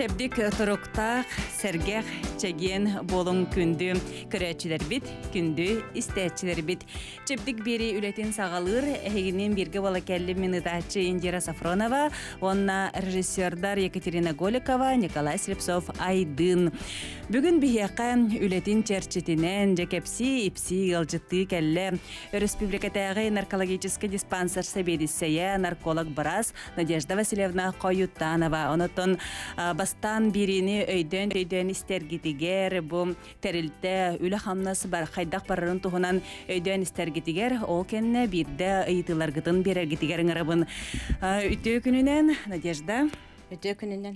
Чебдик туруктак сергех чеген болун күндү көрәчилер бит, күндү истәчилер бит. Үлетин сагалыр, эгинен бирге бала келли минидачы Индира Сафронова, онна режиссердар Екатерина Голикова, Николай Слепцов Айдын. Бүгүн бияка үлетин черчетинен жекепси ипси ылжытты келле. Республикатагы наркологический диспансер себедисея нарколог Барас Надежда Васильевна Коютанова. Онотон бастан бирини өйдөн өйдөн истергитигер бу терилте үле хамнасы бар хайдак барарын тухунан өйдөн истергитигер ол кенне бирде ыйтыларгытын берергитигер ыңырабын үтөө күнүнен Надежда Өтө күнүнен.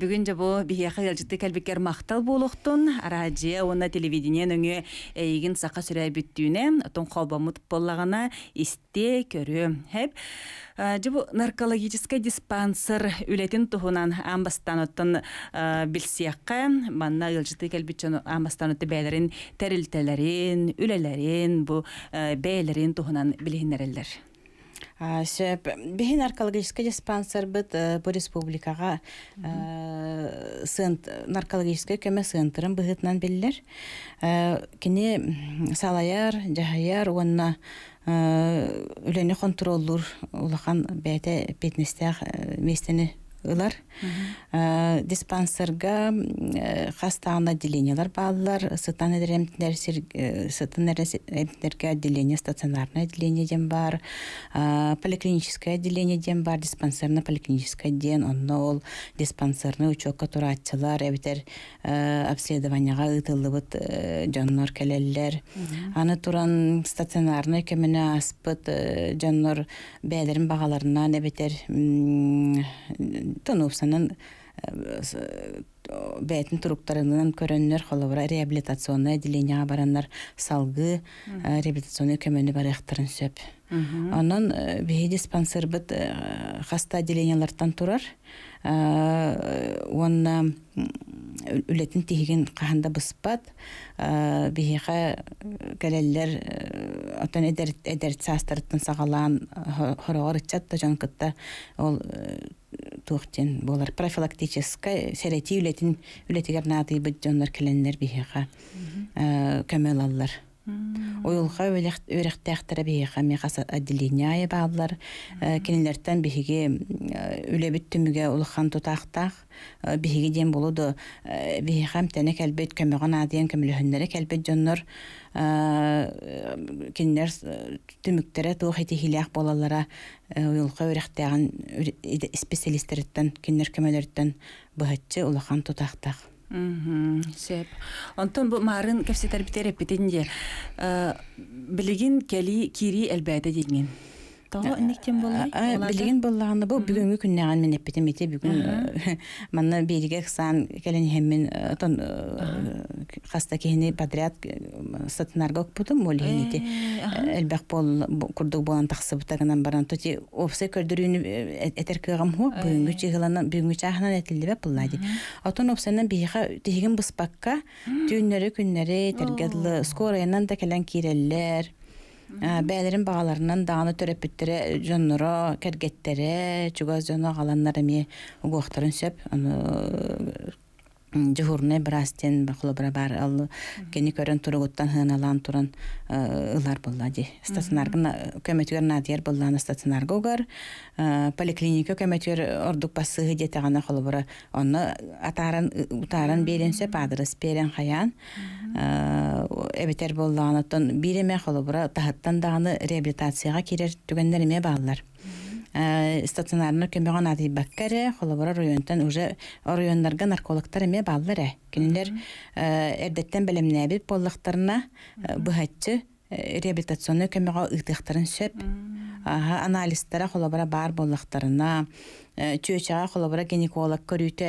Бүгүн жабу бияха ялжытты кәлбекер мақтал болуқтун, радио, оны телевидениен өңі әйгін сақа сүрә бүттүүне, отон қолбамыт боллағана исте көрі. Хәп, жабу наркологический диспансер үлетін тухунан амбастан оттон білсияққа, манна ялжытты кәлбетчен амбастан отты бәлерин тәрілтелерин, үлелерин, бу бәлерин тухунан білгенерелер. Бихин наркологический диспансер бит бу республикага наркологический көмө сыntырын быһытынан биллер. Кини салаяр, жахаяр, онна үлени контроллур улахан бәте бетнестях местени ылар. Диспансерга хастаан отделениялар баалар, сытан эдеремтер сытан эдеремтерге отделение, стационарное отделение дем бар, поликлиническое отделение дем бар, диспансерный поликлиническое ден, онно ол диспансерный учетка туратчылар, эбитер обследованияга ытылыбыт жоннор келеллер. Аны туран стационарный көміне аспыт жоннор бәлерин бағаларынан эбитер тонупсанын бәйтін туруктарынан көрөннөр холовра реабилитационный отделениега бараннар салгы реабилитационный көмөнү барыктарын сөп. Онон бии диспансер бит хаста отделениялардан турар. Онна үлетін тиген қағанда бұспат, бейіға кәлелер отан әдер састырыттын сағалан хорогор ичатта жон кытта ол туохтен болар. Профилактическая сәрети үлетін үлетигер наты бит жоннор келеннер бейіға көмөл аллар. Ойылға өріқтәқтірі бейіға меқас отделение бағылар. Кенелерден бейіге үлебіт түміге ұлыған тұтақтақ бейіге ден болуды бейіға әмтәне кәлбет көміған адыян көміліхіндері кәлбет жоннор кенелер түміктері туық етехилях болалара ойылға өріқтәғын специалистеріттен кенелер көмелерден бұхатчы ұлыған тұтақтақ. Сеп. Онтон бу марын кәфсетер битер эпитинде. Билигин кели кири әлбәдә дигән. Тағы инектен болай? Билигин боллаганда бу бүгүнгү күннәгән мен эпитем ите бүгүн манна бериге сан келен хеммен тон хаста кехне подряд стационарга окпутум молин ите. Элбәк бол курдук болан тахсып тагынан баран тоти опсе көрдүрүн этер кыгам ху бүгүнгү чыгыланан бүгүнгү чахнан этилде бе буллайды. Отон опсенен биха тиген быспакка түннөрү күннөрү тергедлы скорыянан да келен киреллер. Бәлерин бағаларынан дағаны төрөпүттері жонноро кергеттере чугаз жоно галаннар эми угуактарын сөп жухурне брастен бахлы бар ал кени көрөн туругуттан хыналан туран ылар боллади стационарга көмөтүгөр надияр болланы стационарга угар. Поликлиника көмөтүгөр ордук басыгы детагана холобура онны атаран утаран берен сөп адрес берен хаян эбетер боллаанаттан биреме холобура тахаттан даганы реабилитацияга кирер түгеннериме баалар стационарны көмөгөн ады баккаре холобора районтан уже районнарга наркологтар эме баллар кинилер эрдеттен белемнәбит боллактарына быхатчы реабилитационный көмөгө ыйтыктарын сөп Анализтара холобора бар боллактарына чөчаға холобора гинеколог көрүүтэ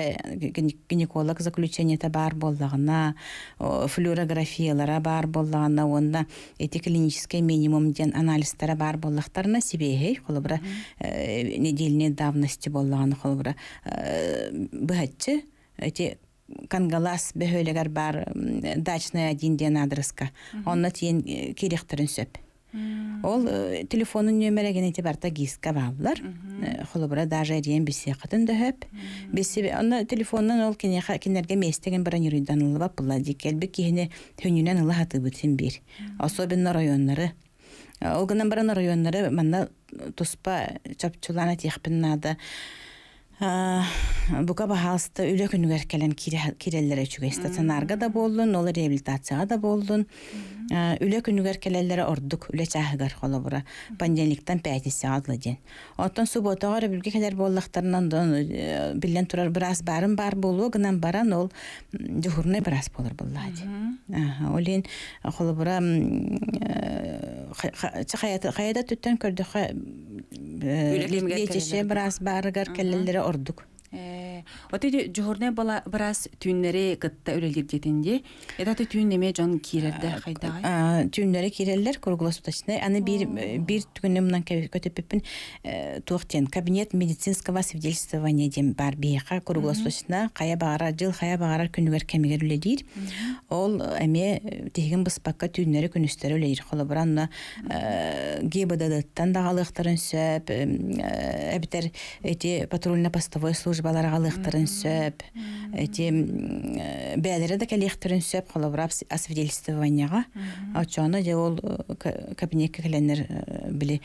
гинеколог заключениета бар боллагына флюорографиялара бар боллагына онда эти клинический минимум ден анализтара бар боллактарына сибехей холобора недельной давности боллагына холобора быхатчы эти кангалас бөхөлегер бар дачная один ден адреска. Онна тиен керектерин сөп. Ол э, телефонун нөмереген ити барта гиска баалар. Холобра даже эриен бисе катын дөһөп. Бисе аны телефоннан ол кине кинерге местеген бара юридан лып була дикелби кихне хөнүнен ыла хаты бутин бир. Особенно районнары. Ол гынан баран районнары манна туспа чапчулана тихпиннада. Бука бахалсты үле күнүгер келен киреллер үчүгө стационарга да болдун, ол реабилитацияга да болдун. Үле күнүгер келеллери ордук, үле чахыгар холобура. Понедельниктан пятница адлы ден. Оттон субботагар билге келер боллактарынан билен турар бираз барын бар болуу, гынан баран ол жухурный бираз болор буллади. Олин холобура хаяда түттен көрдүк Ee, geçişe biraz barıgar kelleleri orduk. Оты жохорне бала біраз түйіннері кытта өлелердетінде, эдаты түйін неме жон кирерді қайдағай? Түйіннері кирерлер круглосуточный. Аны бір бір түгінне мұнан көтеппін туақтен кабинет медицинского свидетельствования дем бар бейқа круглосуточна қая бағара жыл қая бағара күнігер кемегер өледейір. Ол әме тегін бұспаққа түйіннері күністері өледейір. Қолы бұранна ГИБДД-тан дағалықтарын сөп, әбітер патрульно-постовой службалар галыктарын сөп, эти бәлере да калехтерин сөп холоврап освидетельствованияга. Ачаны де ол кабинетке келенер били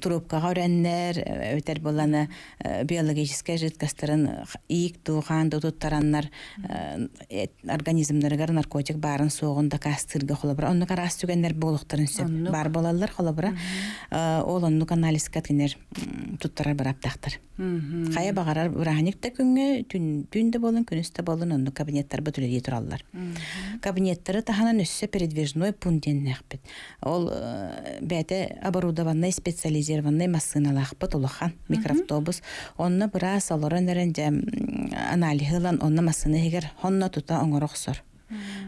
трубкага өрәннәр, өтер боланы биологическая жидкостарын ик туган дутуттараннар организмнарга наркотик барын соғында кастырга холовра. Онны карас түгәннәр болуктарын сөп бар болалар холовра. Ол онны анализ каткенер туттарар бараптактар. Кая багарар урахник та күнгө түн түндө болун күнүстө болун онду кабинеттер бу түлөдий тураллар. Кабинеттері таханан өссө передвижной пункт деннехпит. Ол бәте оборудованный специализированный машиналахпыт улахан микроавтобус. Онны бирас олорон же анализылан онны машина хигер хонна тута оңорохсор.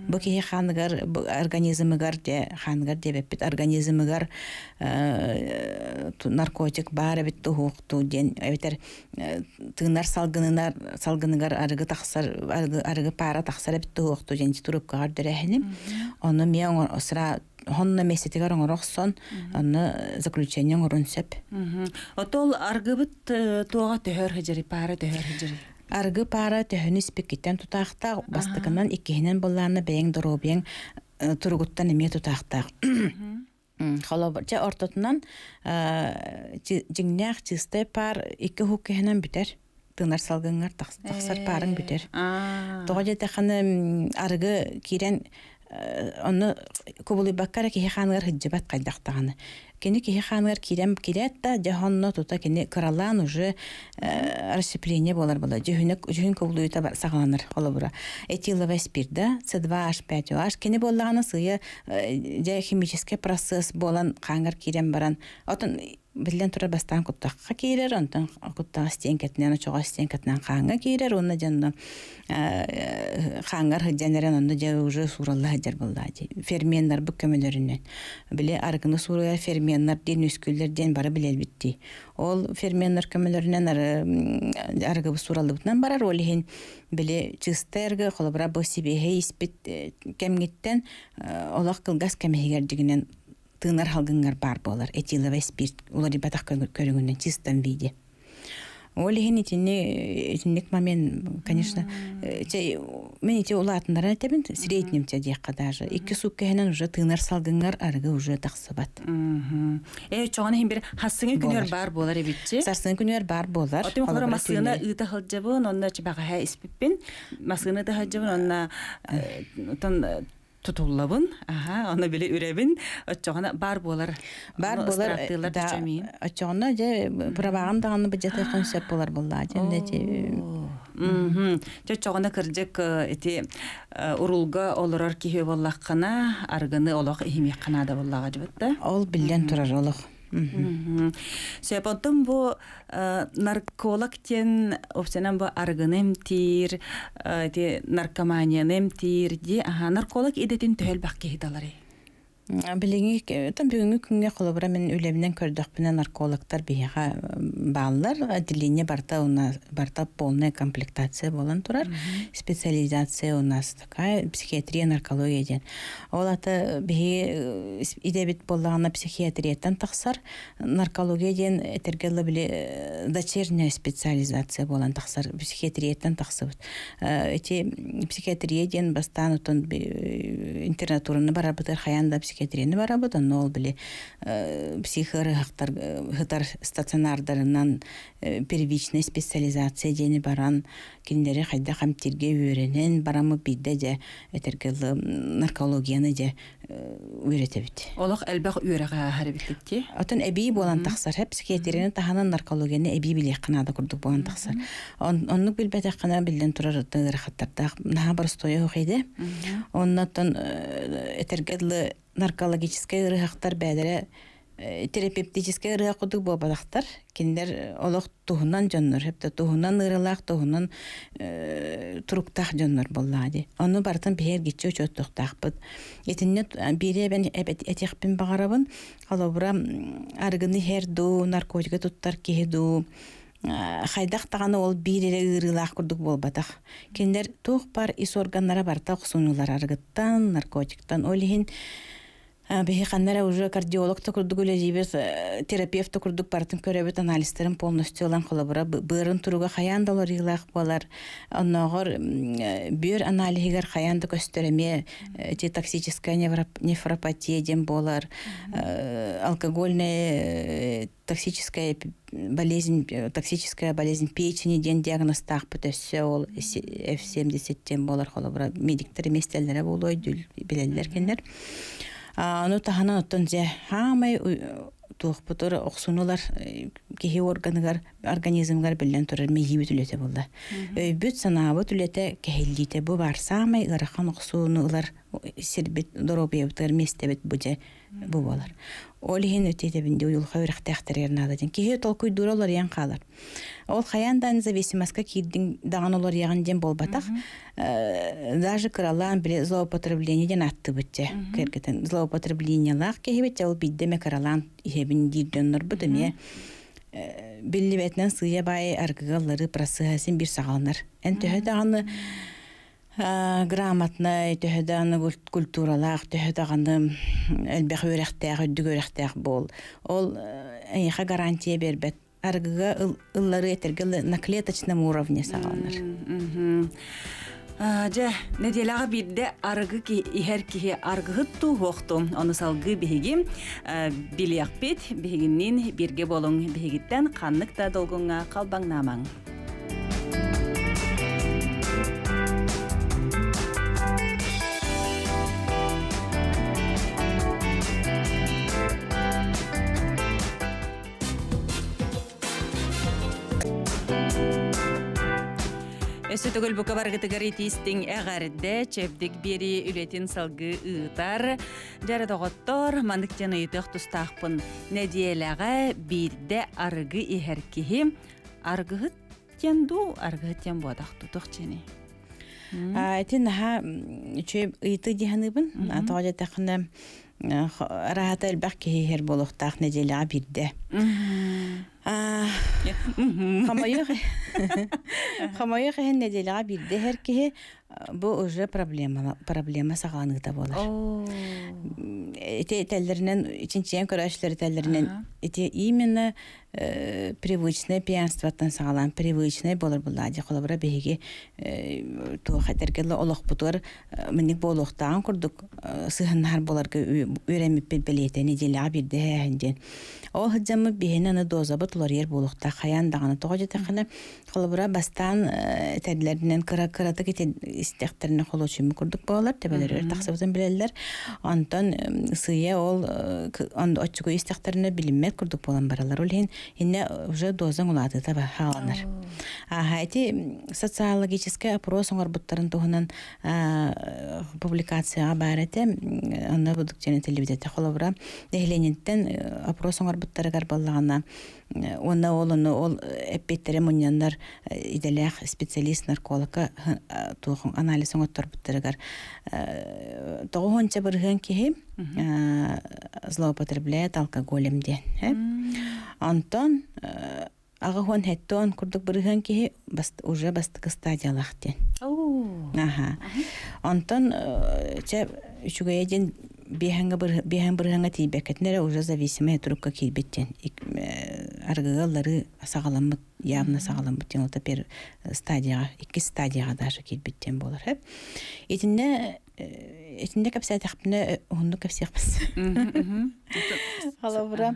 Бу кихи ханыгар организмыгар де ханыгар дебеппит организмыгар наркотик бар бит тухукту ден. Эбитер тыынар салгынынар салгыныгар арыгы тахсар арыгы пара тахсар бит тухукту ден. Турупкагар дерехини оны ме осра хонна месетигар оңорохсон. Аны заключение оңорун сеп отол аргыбыт туага төһөр хыжыри пара төһөр хыжыри аргы пара төһөнү спекиттен тутаахта бастыкынан иккиһинен боллааны бэйэң доробиэң туругуттан эме тутаахта холобча ортотунан жиңнях чистай пар икки хуккеһинен бүтер тыынар салгыңар тахсар парың бүтер тоҕо жетеханы аргы кирен онны кубулуй баккара киһи ханыгар хыджыбат кайдактаганы кини киһи ханыгар кирем кирет да жахонно тута кини кыралаан уже расщепление болар була. Жөһүнөк жөһүн кубулуйта сагаланыр холобура этиловый спирт H5OH кини боллаганы сыя же химический процесс болан хаңар кирем баран. Отон Билен тура бастан куттакка киирер, онтон куттага стен кетнен, очога стен кетнен ханга киирер, онна жанна хангар хыджанерен онна же уже суралла хаджар болда. Ферменнар бу көмөлөрүнөн. Биле аргыны суруя ферменнар ден үскүллер ден бары билел битти. Ол ферменнар көмөлөрүнөн аргы суралды бутнан барар ол хин биле чыстерге холобра бу сибе испит кемгиттен олак кылгас кемегер тыынар халгыңар бар болар этиловый спирт улар батак көрүнгүнөн чистом виде Ол ихин итинне итинник мамен, конечно, те мен ите улатындар айтабын среднем те диякка даже. Икки суккаһынан уже тыынар салгыңар арыгы уже тахсыбат. Э чоғаны хин бир хассыңы күнөр бар болар эбитчи. Сарсыңы күнөр бар болар. Отым хора масына ыта хылжабын, онна чабага ха испиппин. Масына да хылжабын, онна тон тутуллабын, аха, аны биле үребин, оччогана бар болар. Бар болар. Да, оччогана же прабаган даганы бежете концепт болар болла. Женде же Мм. Чочогона кыржык эти урулга олорор кихе боллаккана, аргыны олох канада боллага жыбытта. Ол билен турар олох. Сөйпонтун бу нарколог тен опсенан бу аргыным тир, ти наркоманияным тир аха нарколог идетин төхөл бак кехидалары. Билинги там бүгүнгү күнгө колобура мен үлеминен көрдөкпүнен наркологтар бияга баалар отделение барта у нас барта полная комплектация болан турар. Специализация у нас такая психиатрия наркология ден. Ол аты бии идебит боллагана психиатрияттан таксар наркология ден этергелла биле дочерняя специализация болан таксар психиатрияттан таксыбыт эти психиатрия ден бастан утун интернатураны барабытыр хаянда психиатрияны барабыт онно ол биле психыры хактар хытар стационардарынан первичная специализация дени баран киндери хайда хамтирге үйренен барамы бидде же этергелы наркологияны же үйретебит. Олох элбэх үйрәгә хәрбитликти. Отон эби болан тахсар. Хеп психиатрияны таханан наркологияны эби биле кынада курдук болан тахсар. Оннук билбете кына билден турар тыгыр хаттарда наха бар стоя хойде. Оннотон этергелы наркологическая ырыхактар бәдере терапевтический ырыга кудук бобадактар киндер олох туһунан дьоннор хепте туһунан ырылаах туһунан туруктаах дьоннор боллаади ону бартын биһер гиччи очоттуктаахпыт итинне бире бен этиэхпин багарабын холобура аргыны хер ду наркотика туттар киһи ду хайдах таганы ол бирере ырылаах курдук болбатах. Киндер туох бар ис органнара барта оксунулар аргыттан наркотиктан олихин Бихи ханнара уже кардиолог та курдук үле жибес терапевт та курдук бартын көрөбөт анализтерин полностью олан холобура бырын туруга хаян долар илах болар. Онногор бүйөр анализигер хаян да көстөрөме те токсическая нефропатия дем болар. Алкогольная токсическая болезнь токсическая болезнь печени ден диагноз тахпыт өссө ол F70 ден болар холобура медиктер местеллере болой билелер кенлер Аны тахана оттон же хамай туохпутур оксунулар кихи органыгар организмгар билен турар мейибит үлете булда. Өйбүт санаабыт үлете кехиллите бу бар самай ырахан оксунулар сирбит доробиябытыр местебит бу бу болар. Ол хин өтете бинде уйулха үрәхтәхтәрер нададын. Кихи толкуй дуралар ян калар. Ол хаяндан зависимостька кирдин даган олар яган ден болбатак. Даже кралан биле злоупотребление ден атты битте. Кергетен злоупотребление лах кехибет ол биддеме кралан ихебин дирдөннөр бу деме. Билли бетнен сыя бай аргыгаллары просыгасын бир сагалнар. Эн төһө даганы грамотный төһөдән культуралах төһөдәгән элбәх үрәхтәг үдүг үрәхтәг бол. Ол эйха гарантия бербет. Аргыга ыллары этерге на клеточном уровне сагалнар. Жа, неделяға бирде аргы ки ихер кихи аргыһыт ту хоқту. Оны салгы биһиги билияк бит, биһигиннин бирге болуң биһигиттен қаннык та долгуңа қалбаңнамаң. Өсі түгіл бұқа барғытығыр етістің әғәрді чөптік бері үлетін салғы ұйтар. Жары доғыттор, мандық жаны ұйтық тұстақпын. Нәдиеліға бірді арғы ихеркіхі. Арғығыт тенду, арғығыт тен бодақ тұтық жені. Әтін наха чөп ұйты диханыбын. Атауға тақына элбах кихер болохтаах нәдиеліға бірді. Хамайық неделяға бирде һәр кеһе бу уже проблема проблема саганыгда болар. Эти теллеринен ичинчен көрәшләр теллеринен эти именно привычное пьянствоттан сагалан привычное болар була ди холобра беге то хатергеле олох бутур миник болохтан курдук сыһыннар боларга үйрәмип белбелете неделяға бирде һәнден. Ол хыджамы бихенен доза бутулар ер болохта хаян даганы тога жетахана холобра бастан тәдләреннән кыра кыраты ките истехтерне холочум курдук балар тебелер тахсыбын белелер антон сыя ол анд оччуго истехтерне билиммет курдук болан баралар ул хин инне уже дозаң улады таба халанар аха эти социологический опрос оңор буттарын туһунан публикацияга бар эте анда будук жана телевизияда холобра дехленинтен опрос оңор буттарыгар боллагана уонна ол ону ол эппеттере муньяннар иделях специалист нарколога туохун анализ оңоттор буттарыгар тогохонча бырыгын киһи злоупотребляет алкоголем диэн онтон ага хуан хеттон курдук бырыгын киһи уже бастыкы стадиялах диэн Аха. Онтон че үчүгөйе ден биһәңгә биһәң бырһаңга тибәкәтнәре уже зависимая трубка килбиттен. Аргыгаллары сагаламмыт явно сагаламмыт тен олта пер стадияга, икки стадияга даже килбиттен болар. Хәп. Итинне итинне капса тахпны онны капсыйкбыз. Халабыра.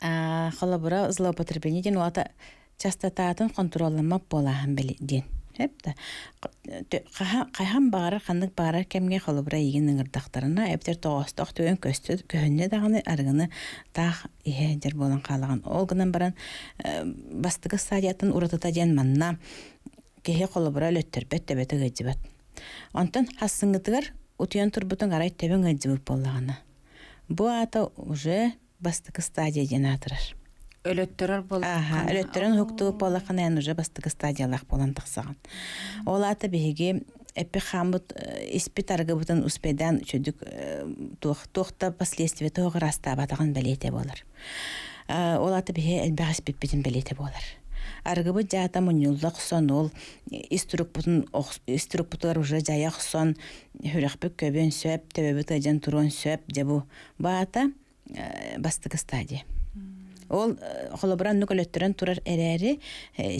А халабыра злоупотребление ден уата частотатын контролламап болаһын бели ден. Эпта кайхан багара ханнык багара кемге холобра иген ыңырдактарына эптер тоосток түгөн көстө көһөнне даганы аргыны тах ihe дер болан калаган ол гынан баран бастыгы стадиятын уратыта ден манна кеһе холобра лөттөр бетте бете гыжыбат онтон хассыңытыгар утуян турбутун арай тебен гыжыбык боллагана бу ата уже бастыгы стадия ден атырар өлөттөрөр бол Аха, өлөттөрөн хуктуу полахан эн уже бастыгы стадиялах болан тахсаган. Ол аты биһиги эппи хамбут испит аргыбытын успедан чөдүк тухта последствия тоғы раста батаган белете болар. Ол аты биһи элбэх испит битин белете болар. Аргыбы жаата муньуллак сон ол иструк бутулар уже жаяк сон хүрәхбүк көбөн сөп төбөбүт ажан турон сөп дебу баата бастыгы стадия. Ол холобран нүкөлөттөрөн турар эрээри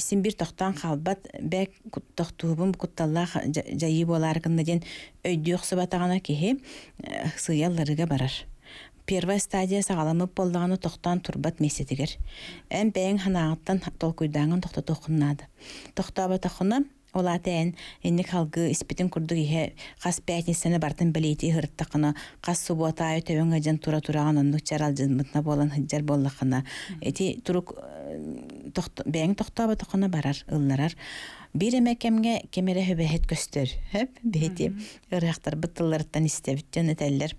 син бир тохтан халбат бәк тохтуубун кутталлах жайы болар кынна ден өйдүөх сыбатагана киһи сыялларыга барар. Первая стадия сагаламып боллаганы тохтан турбат месетигер. Эм бэйин ханаагыттан толкуйдаңын тохта тохуннады. Тохтаба тохуна Олатен энник халгы испитин курдук ihe кас пятницаны бартын билети хырттакына кас суббота төбөн ажан тура тураган оннук чарал жымытна болан хыджар боллакына эти турук бэң тохтаба тохуна барар ылларар бир эмекемге кемере хөбэхет көстөр хөп бети ырыактар бытылларыттан истебиттен этеллер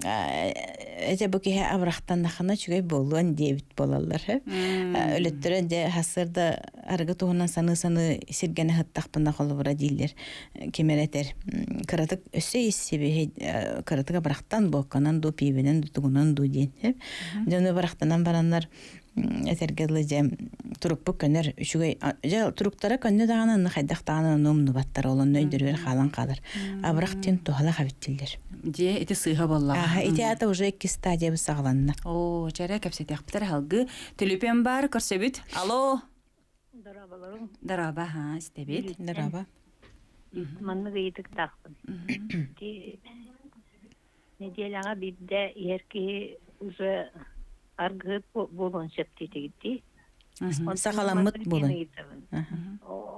эте бу киһе абрахтан нахана чүгөй болуан дебит болалар хөп өлөттөрө де хасырда аргы туһунан саны саны сиргене хыттакпына холубура дииллер кемеретер кыратык өссө иссеби кыратык абрахтан бокканан ду пибинен дутугунан ду диен хөп жону барахтанан бараннар. Этергелы же туруппу көнөр үчүгөй же туруктара көннө дагана ны хайдактагана нумну баттар олон нөйдөрөр халан калыр абрак тен тухала хабиттилер же эти сыга болла. Аха ити ата уже эки стадия сагланна о жара кепсетяхпытар халгы. Төлөпен бар көрсөбүт. Алло. Дарабаларым, дараба ха истебит дараба. Манны гыйдык тахпын. Ди неделяга бидде ерки уже аргыт болон шепти дегити. сагаламмыт болон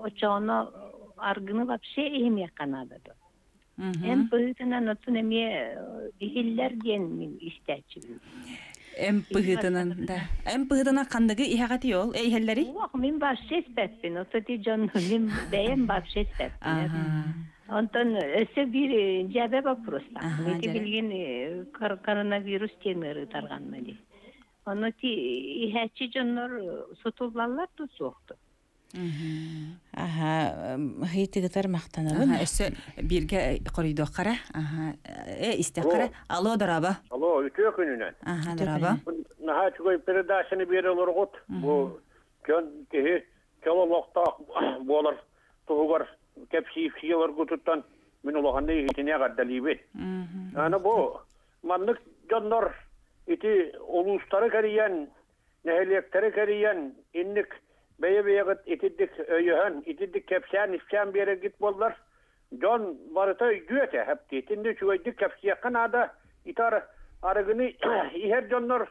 Очоно аргыны вообще эме канада. Эм пыйтына нотун эме ихиллер диен мен истечи. эм пыгытынан да эм пыгытына кандыгы ихагати ол эйхеллери Ох, мен вообще спетпин, оти жон бэм вообще спетпин. ага Онтон өсө бир жабе вопрос. Мити билген э, кор- коронавирус темері тарган мали. Оно ти ихәчи жоннор сутуллалар ту соқты. аха хыйтыгытар мактанабын Ага, өссө бирге коридо кара ага э исте кара алло дараба Алло, үтө күнүнөн. ага дараба Наха чугай передачаны олоргут. Бу көн тугар гутуттан мен. Аны бу маннык ити улустары кәриян, нәһелектәре кәриян, инник бәйе бәйгыт итидик өйһән, итидик кепсән, ифсән бере гит боллар. Жон барыта гүәтә хәпти. Тинде чугайдик кепсия канада итар арыгыны ихер жоннор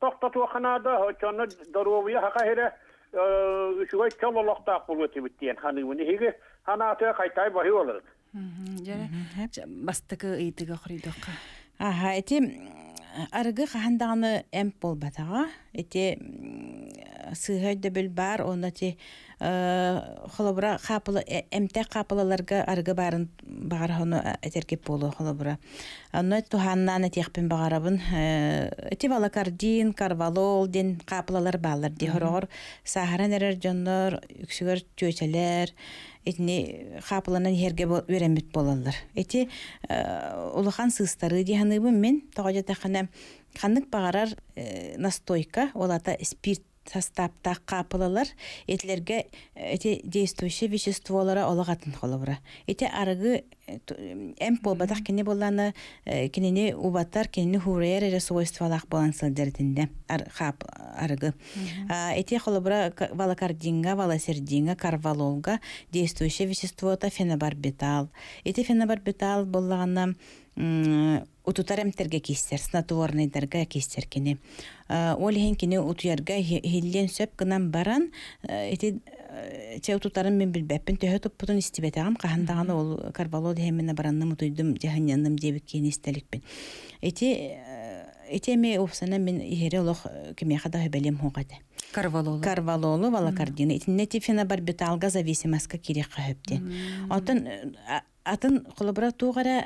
тоқтату канада чонно доровия хака хере үчүгай чололоктаак болуэти биттиен ханыгыны хиги ханааты кайтай бахи болар. жара бастыкы ыйтыга коридока аха эти арыгы хахандаганы эмп болбатага эти сыһай дөбүл бар онна ти холобура хапылы эмте хапылаларга арга барын багар хоно этергеп болу холобура онна туханнан этиякпин багарабын эти балакардин карвалол ден хапылалар балар ди хорогор. Сахаран эрер жоннор үксүгөр чөчелер этини хапыланан херге беремит болалар. Эти улахан сыстары диханыбын мен тогожатахана ханнык багарар настойка олата спирт составта капылалар этлерге эти действующие веществолара олагатын холобура эти арыгы эм болбатах кини болланы кинини убаттар кинини хурер эре свойстволах болан сылдертинде хап арыгы. Эти холобура валокардинга валосердинга карвалолга действующее вещество фенобарбитал. Эти фенобарбитал боллагана утутар эмтерге кистер снотворныйдарга кистер кини ол хен кини утуярга хиллен сөп гынан баран эти че утутарын мен билбеппин төһө туппутун истибетагам кахандаганы ол карбалол хемине баранным утуйдум жаханьянным дебик кини истеликпин эти эти эми упсана мен иһере олох кемияха да хөбелем хугады Карвалолу. карвалолу валокардина итиннети фенобарбиталга зависимостка кирекка хөпти отон атын холобра тугара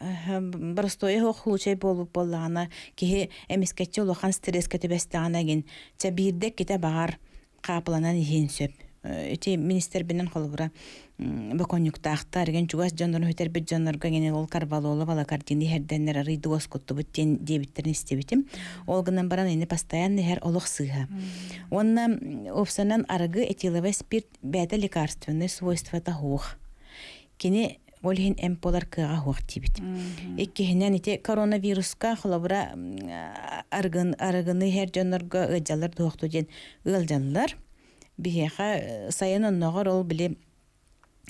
барстоя хох случай болуп боллаана киһи эмискетчи улахан стресска төбестаанагин чабиирдек ките багар каапыланан иһин сөп. Эти министр бинен холбура боконюктаахта арген чугас жоннор хөтер бит жоннорга гене ол карвалолу бала картини херденнер ары дуос коттубут тен дебиттерин истебитим ол гынан баран эни постоянно хер олох сыга онна опсанан арыгы этиловый спирт бәтә лекарственный свойства тахух кини ол хин эмполар кыга хуак тибит иккиһинен ите коронавируска холобура аргын арыгыны хер жоннорго ыжалар туохту ден ылжаллар биһиэха сайын онногор ол били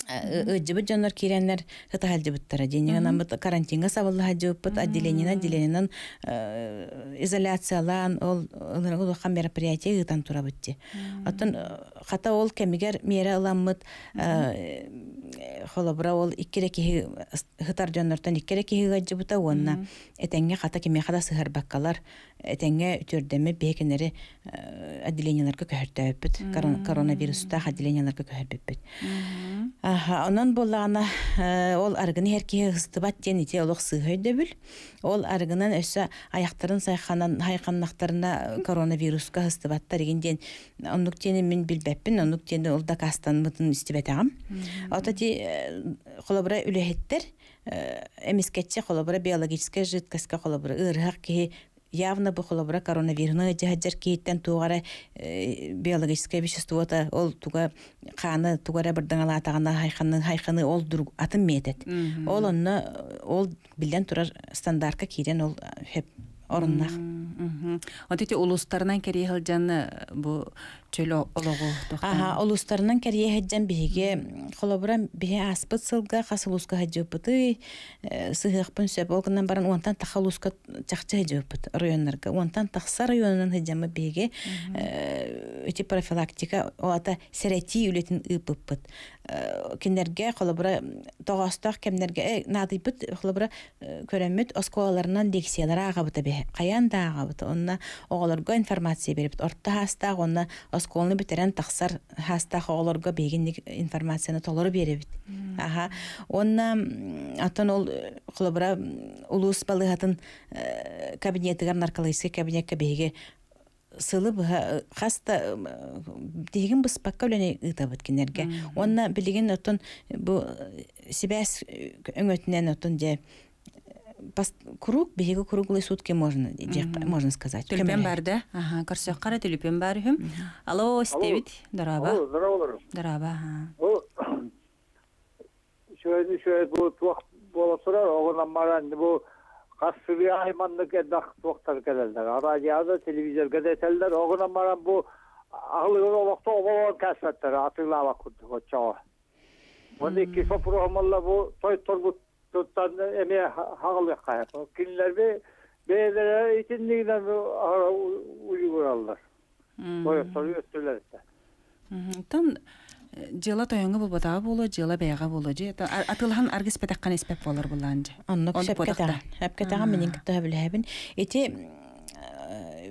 ыджыбыт жоннор киреннер хыта халжыбыттара денеген амыт карантинга сабылла хаджыбыт отделениен отделениенен изоляциялан ол улахан мероприятие ытан турабытти оттон хата ол кемигер мере ыламмыт холобура ол иккере киһи хытар жоннортон иккере киһи хаджыбыта уонна этеңге хата кеме хата сыһар баккалар этеңге үтөрдөмө бекенери отделенияларга көһөртөбүт коронавируста отделенияларга көһөрбүппүт онон боллағана ол аргыны herkese хыстыбат ден ите олық сыйхойдөбүл. Ол аргынан өссө аяқтарын сайханан хайқаннақтарына коронавируска хыстыбаттар ден оннук тени мен билбеппин, оннук тени ол да кастан мытын истибетагам. Ота холобра үлехеттер эмискетче холобра биологическая жидкостька холобра ырхак ки явно бу холобра коронавирусны жаһаджар кейттен тугара биологическое вещество та ол туга каны тугара бирден алатагана хайханы хайханы ол дур атын метет ол онно ол билен турар стандартка кирен ол хеп оруннах. Вот эти улустарынан кере хылжан бу чөлө ологу Аха, улустарынан кере хеджан биһиге холобура биһи аспыт сылга хасылуска хаджыпыты сыхыппын сөп олгынан баран уантан тахалуска чахча хаджыпыт районнарга уантан тахса районунан хаджамы биһиге эти профилактика оата серети үлетин ыпыппыт кинерге холобура тогостох кемнерге надыйпыт холобура көрөмүт осколаларынан лекциялар агабыта бе каян да агабыта онна оголорго информация берипт орта хаста онна осколны битерен таксар хаста оголорго бегинник информацияны толору беребит. Аха. Онна атын ол холобура улус балыгатын кабинетыгар наркологический кабинетке беге сылы быха хаста дегин быспакка үлени ытабыт кинерге онна билигин отон бу сибәс өңөтүнен отон же круг биһиги круглый сутки можно можно сказать Түлпен бар да? Ага, көрсөк кара түлпен бар хүм. Алло, стебит. Дараба. Дараба. Şöyle şöyle bu tuak bola sorar oğlan maran bu kasırı aymanlı kedak tuaktar gelirler. Aracıya televizyon gazeteler oğlan maran bu ağlı olakta oğlan kasvetler atırla vakit hoçağı. Bunu iki programlarla bu toy torbut tuttan eme hağlı kayıp. Kinler bir beylere itinliğinden uygularlar. Toy soruyor üstüler işte. Тон жыла тояңы болбатаа боло, жыла бэяга боло же. Атылхан аргыс петаккан испеп болор булан же. оннук Он сөпкетага подакта. сөпкетага менин китте билебин эти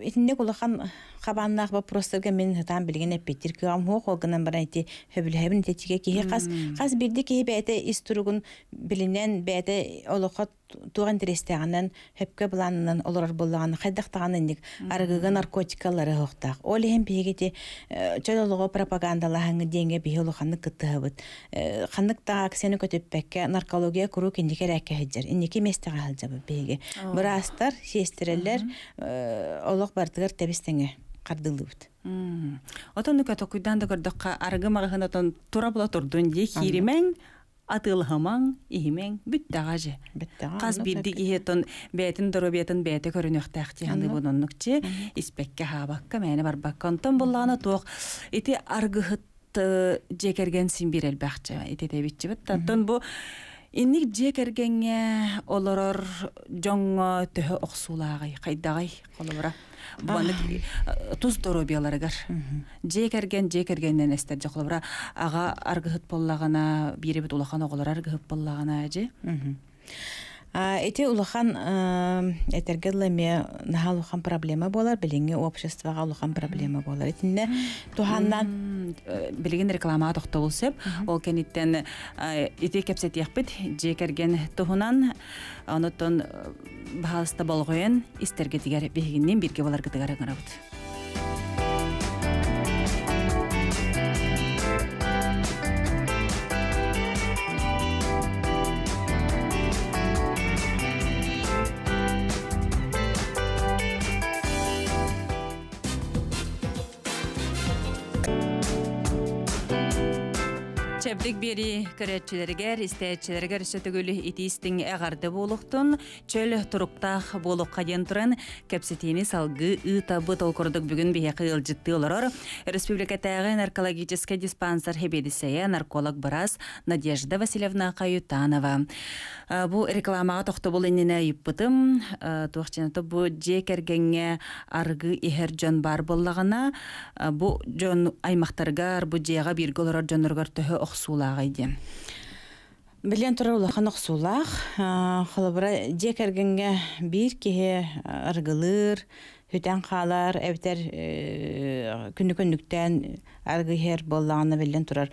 итинде кулахан хабаннах вопростарга мен хатан билген эппетир кыам хо холгынан бара ити хөбүлһәбин тетиге киһи кас кас бирди киһи бәте истуругун билинен бәте олохот туган терестеганан хөпкө буланынан олорор буллаган хайдактаган инник арыгыга наркотикалары хохтак ол hem бигити чөлөлөгө пропагандала хаңы денге бихолу ханнык кыттыһыбыт ханнык таа ксени көтөппекке наркология куру киндике рәккә хиджер инники местега халжабы биге бурастар сестерелер олох бартыгар тебистеңе кардылыбыт Отон нүкә токуйдан да көрдөккә аргы магыһын отон тура була турдун ди хиримең атылхамаң иһимең бүттәгә же. Бүттәгә, Каз аны билди иһетон бәтин доробетин бәте көрүнөхтәхти ханды бунуннукчы испекке хабакка мәне барбакка онтон булланы туох. Ити аргыһыт жекерген син бирел бахча ити тебитчи бит. Тантон бу Инник жекергенге олорор жоңго төһө оксуулагай кайдагай колобура Буаны туз доробияларыгар. Жекерген жекергеннен эстер жоколобура ага аргыһыт боллагана бири бит улахан оголор аргыһыт боллагана же. Эти улахан этергеллеме нахал улахан проблема болар, билинге обществоға улахан проблема болар. Этинне туханнан билигин реклама тохтобулсеп ол кениттен ити кепсетиякпит жекерген тухунан онотон баалыста болгоен истерге тигер бигиннен бирге болар гытыгар Чәбдік бері көрәтчілергер, істәтчілергер сөтігілі итістің әғарды болуқтын, чөл тұруқтақ болуқ қаден тұрын, кәпсетені салғы ұта бұт олқырдық бүгін бейақы ұлжытты оларыр. Республикатағы наркологический диспансер хебедісея нарколог біраз Надежда Васильевна Каютанова. Бұ рекламаға тоқты бұл еніне үйіппітім, туақчанаты бұ жекергенге арғы ихер жон бар боллағына, бұ жон аймақтарғар, бұ жеға біргі оларар жонырғар төхі оқсулағайды. Билен тура улахан оксулах, холобра жекергенге бир кеhe аргылыр, хүтән халар, эбтер күнү күнүктән аргы хер боллаганы билен турар.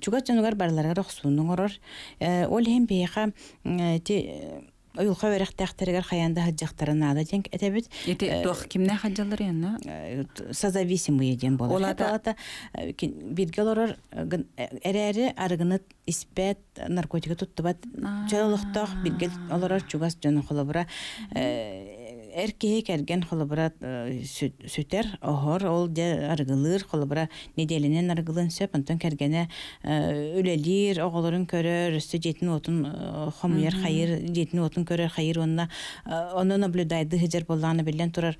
Чуга чанугар барларга оксунун орор. Ол хем бейха ти Уюлха верехтәхтәргәр хаянда хаҗактарын ада ден әтәбит. Эти тох кимне хаҗалар янна? Созависимые ден болар. Олата- олар әрәре аргыны испәт наркотика туттубат. Чалыктак бирге олар чугас жана холобра эркеге керген холобра сүтер охор ол де аргылыр холобра неделенен аргылын сөп антон кергене үлелир оголорун көрөр өстө жетин отун хомуяр хайыр жетин отун көрөр хайыр онна оны наблюдайды хыжар болланы билен турар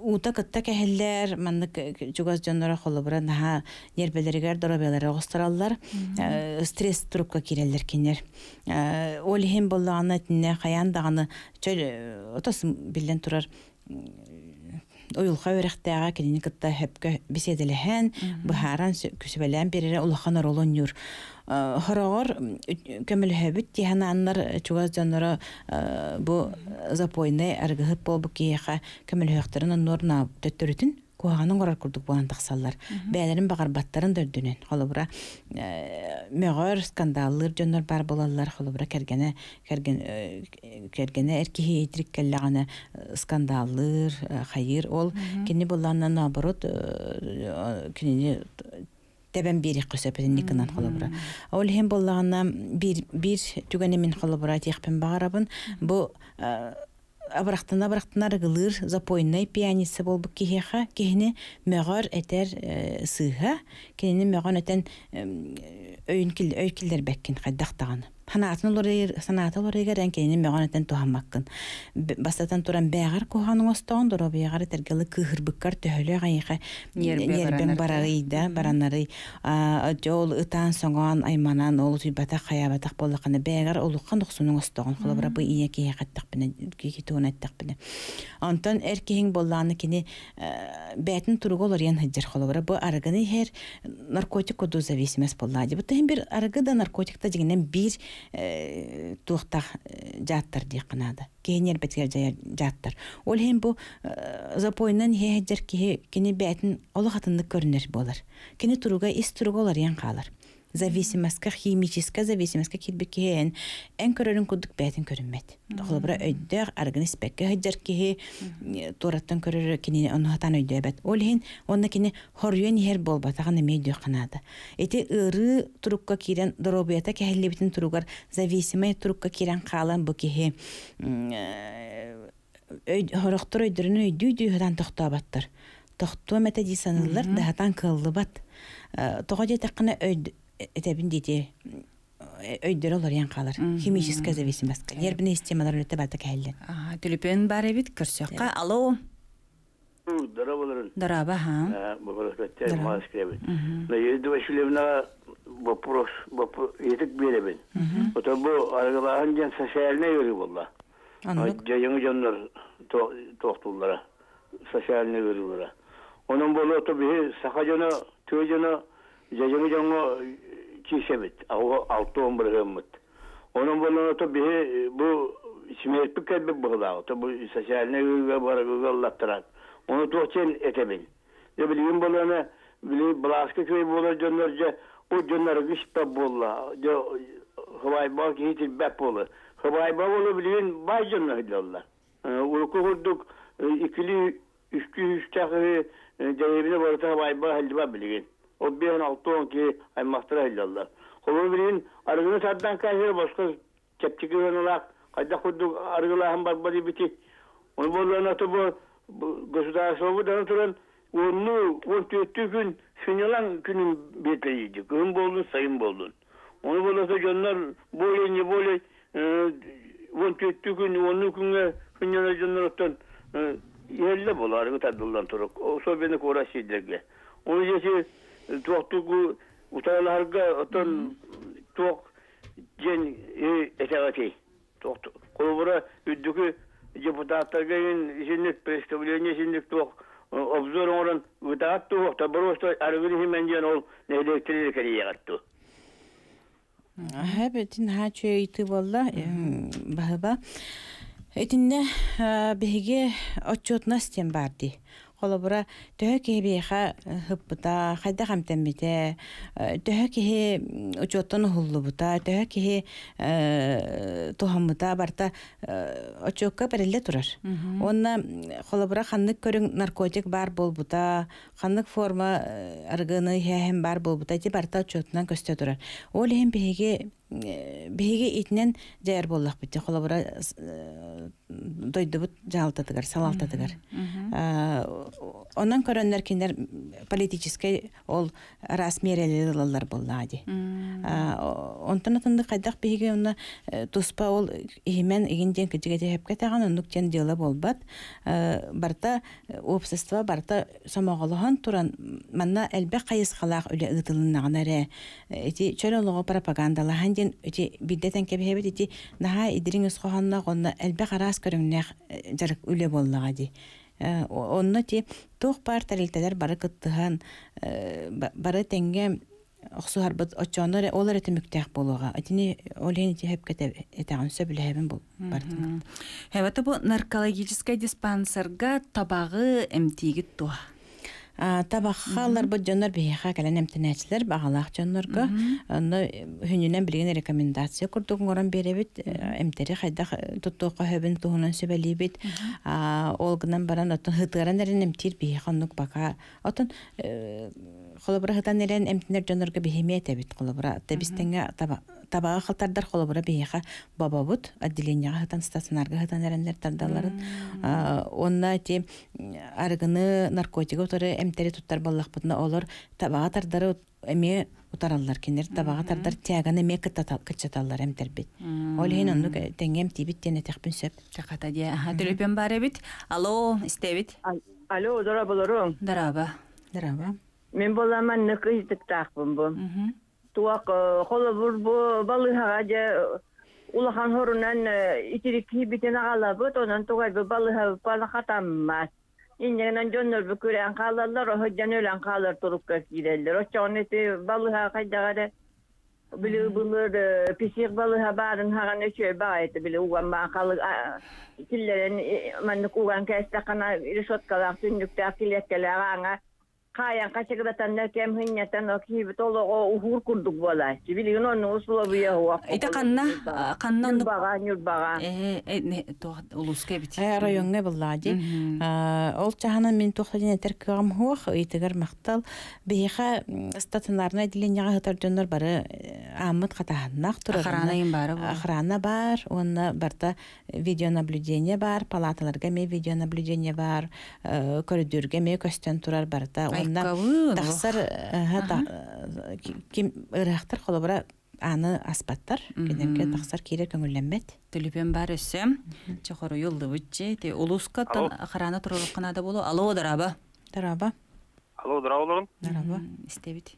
ута кытта кехеллер маннык чугас жоннора холобра наха нербелеригер доробелер огостараллар стресс трубка киреллер кинер ол хем болланы тине хаян даганы чөл отосын билен турар Оюлха өрәхтәгә кенене кытта хөпкә беседеләһән, бухаран күсәбәлән берере улахан ролон юр. Хорогор көмөл хөбит тиһананнар чугаз жаннара бу запойны аргыһып болбу киеха көмөл норна төттөрүтүн куһаганын горар курдук буган таксаллар. Бәләрин багар баттарын дөrdүнен. Холобра мөгөр скандаллар жоннор бар болалар холобра кергене керген кергене эркихи итрик келлагана скандаллар хайыр ол кини болланна наоборот кини тебен бери көсөпетин никынан холобра. Ол хем боллагана бир бир түгәне мин холобра тихпен багарабын. Бу абрахтан абрахтан аргылыр запойный пианисы болбук кихеха кихини мөгөр этер сыха кихини мөгөн этен өйүн кил өйкилдер беккин кайдактаган Ханаатын олар санааты олар егерен кейini меғанеттен тухаммаккын. Бастатан туран бәғар куханың остоон дұру бәғар тергелі кыхырбыккар төһөлө гайыха нербен барарыйда баранары жол ытаан соңоан айманан ол туйбата хаябатак боллаканы бәғар олуккан доксунун остоон холобра бу ие аттак бине. Онтон эркеһиң болланы кини бәтин туругу олар ян хыджыр холобра бу арыгыны хер наркотик коду зависимость боллади. Бу тем бир арыгы да наркотикта дегенен бир туохтах жааттар дияканада кенер бетер жааттар ол хем бу запойнан хеджер ки кини бәтин олохатынды көрүнер болар. Кини туруга ис туруга олар ян калар зависимостька химическая зависимостька кирбик киһен эн көрөрүн кудук бәтин көрүнмәт. Холбра өйдәр аргын спекке хаҗар киһи тураттан көрөр кини онхатан өйдә бәт. Ол хин онны кини хорьен хер болбата гана медиа канада. Эти ыры турукка кирен доробията кәһелли битин туругар зависимый турукка кирен калан бу киһи хорохтор өйдөрүн өйдүү дүйһәдән тохтабаттыр. Тохтуа мәтә дисанылар дахатан кыллыбат. Тоҕо жетеккана өйд этебин дити өйдөр олар ян калар химическая зависимость нервный системалар өтө бата кәллен Ага, телефон бар бит көрсөкка. Алло. Здорово, Дараба, ха. Благодарю, Москве. Но еду Васильевна вопрос, вопрос, етік беребін. Ота бұл арғылаған жан социальный өрі болла. Жайыңы жандар тоқтулара, социальный өрі болла. Onun bolu oto bir sakacana, tüyecana, jajangu jango e, çiğsemit, avu altı on bırhımıt. Onun bunu to bihi e, bu simerpik kalbi bıhla, to bu saçaline gülge bara gülge Allah'tırak. Onu tohçen etebil. Ne bileyim bulana, bileyim bulaskı köy bulana cönlerce, o cönler gışta bulla, hıvay bağ ki hiç bep bulu. Hıvay bağ bulu bileyim bay cönler hıdlallar. E, Urku hurduk, ikili, üçlü, üç takı, deneyimine barıta hıvay bağ hıldibab bileyim. O bir altı on ki aymaktara haldallar. Kolu bilgin argını sardan kaçır başka öğren olak. Kayda kuduk argıla hem barbadi biti. Onu bollarına to bu gosudar sobu da turan onu on tüttü gün sünyalan günün betleyicik. Gün boldun sayın boldun. Onu bollarsa canlar böyle ne böyle on tüttü gün onu günge sünyalan canlar ottan yerle bolar bu tadıldan turuk. O so beni uğraşıydıkle. Onu jesi utalarga otan tuğ gen etagati. Tuğtuk. Kolbura üddükü депутаттарга ишинник представление ишинник туох обзор орон утаат туох та просто аргын химен жен ол нелектирер кериягатту. Хэбэтин хачы ити болла баһаба. Этинне биһиге отчетна систем барди. Холобура төһө киһи биэха хыппыта, хайда хамтаммите, төһө киһи учеттон хуллубута, төһө киһи тухаммыта барта очокка берелле турар. Онна холобура ханнык көрүң наркотик бар болбута, ханнык форма аргыны хэм бар болбута, ти барта очотунан көстө турар. Ол эм биһиге биһиги итнен жаяр боллах битти холобура дойдубут жалтатыгар салалтатыгар онан көрөннөр кинер политический ол расмерелилалар боллаади онтон атынды кайдак биһиги уна туспа ол имен игинден китиге хепке таган онук тен дела болбат. Барта общество барта самоголохон туран манна элбе кайыс халаах үле ытылыннагanaре эти чөлөлого пропагандалахан ден эти биддетен кебехебит эти наха идириң ысхоханна гонна элбе караас көрүңнэх жарык үле боллага ди. Онно ти туох пар тарилтелер бары кыттыхан бары тенге охсуарбыт очоонор олар эти мүктэх болуга. Атини олен ти хепкете этаган сөбүлэбин бул бартын Хэвата бу наркологическая диспансерга табагы эмтигит туа. Табахалар бу жоннор бияха кален эмтенэчлер багалаах жоннорго онно хүнүнен билген рекомендация курдук орон беребит эмтери хайда туттуукка хөбүн туһунан сөбелибит олгунан баран отон хытыаран эрен эмтир бияха оннук бака. Отон холобура хытан эрен эмтинер жоннорго бихемия этебит холобура тебистенге табаға халтардар холобура бияха бабабут отделениега хытан стационарга хытан эренлер тардаларын онна ти аргыны наркотик оторы эмтери туттар боллахпытына олар табаға тардары эме утараллар кинер табаға тардар тяган эме кытчаталлар эмтербит ол хин онну теңем тибит тене техпин сөп. Чаката дия. Аха, телефон бар бит. Алло, истебит. Алло, дора болорун. Дараба. дараба Мен боламан ныкыйдык тақпын бу. Мгм. Туак холо бур бу балыхага же улахан хорунан итирик хибитен агалабыт, онан тугай бу балыха бала хатаммас. Иннегенен жоннор бу күрен калалар, ходжан өлен калар туруп киреллер. Очон эти балыха маннык уган кэстэ кана решоткалаак түндүктаак килеттелеага то улуска бит. Э, районга буллади. Ол чаханан мен тухтадин этер кыгам хуах, ыйтыгар мактал. Бейха стационарна диленяга хытар жоннор бары э, амыт катаханнах турар. Охрана. Охрана бар, онна барта видеонаблюдение бар, палаталарга ме видеонаблюдение бар, коридорга ме көстөн турар барта. Онна тахсар э, ким ырахтар холобра аны аспаттар. Кенерге тахсар кире көңүлленбет. Төлөпен бар өссем. Чохору юлды бутче. Те улуска тан охрана турулук канада болу. Алло дараба. Тараба, Алло, здраво, Лорен. тараба. Истебит.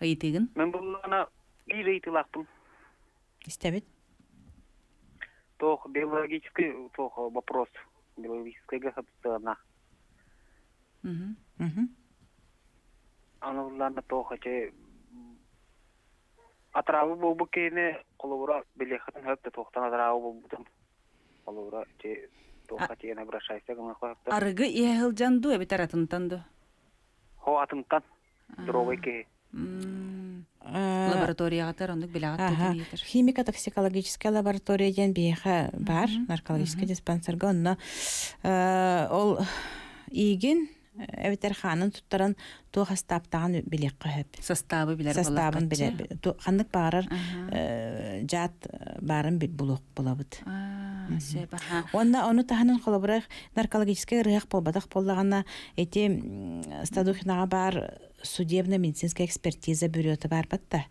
Ыйтыгын. Мен бұл ана ил ыйтылақпын. Истебит. Тох биологический тох вопрос. Биологическая. Мгм. Мгм. Ануларна тоха че атравы болбу кейне колура билехатын хөпте тохтан атравы болбутун. Колура че тоха че на брашайса гына хояпта. Арыгы иһыл жанду эбит аратынтанду. Хо атынтан. Дровый ке. М, Э, Лабораторияга тар ондук билагат Ага. тетилитер. Химико-токсикологическая лаборатория ден биеха бар, наркологический диспансерга онна э, ол иген эбитер ханын туттаран ту хастаптаган билек көһөп. Составы билер Составын боллаккатчы. биле. ту- Ханнык барар э, жат э, барын бит булук булабыт. Онна ону таханын холобурах наркологический рыхак болбадах боллагана эти стадухинага бар судебно медицинская экспертиза бюреты бар батта.